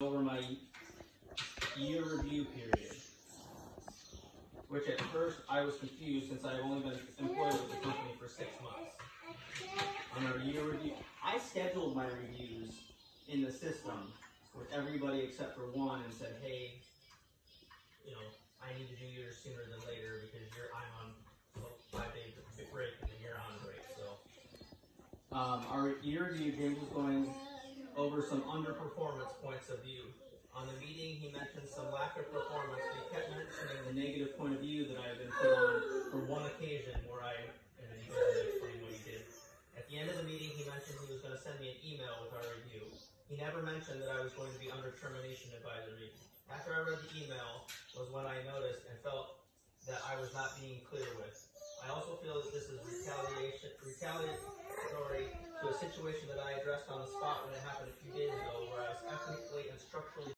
over my year review period. Which at first I was confused since I've only been employed with the company for six months. On our year review, I scheduled my reviews in the system with everybody except for one and said, hey, you know, I need to do yours sooner than later because you're I'm on a five day break and then you're on break. So um, our year review, James was going over some underperformance points of view. On the meeting, he mentioned some lack of performance, he kept mentioning the negative point of view that I had been put on for one occasion where I, and then what he did. At the end of the meeting, he mentioned he was going to send me an email with our review. He never mentioned that I was going to be under termination advisory. After I read the email was when I noticed and felt that I was not being clear with. I also feel that this is retaliation, retaliatory to a situation that I addressed on the spot when it happened a few days ago, where I was ethnically and structurally